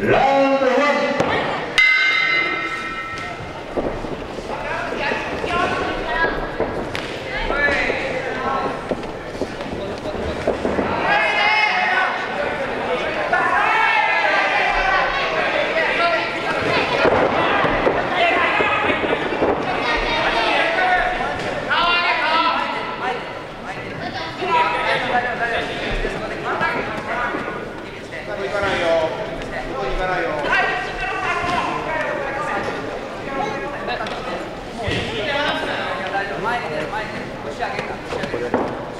Love! 前に出る前に出る腰上げるな腰上げる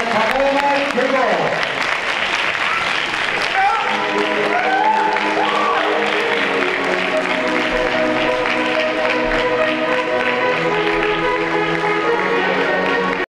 高山健吾